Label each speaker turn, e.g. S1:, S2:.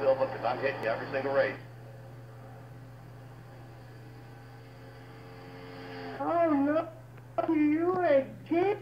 S1: Silva, because I'm hitting you every single race.
S2: Oh no, you again?